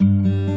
you.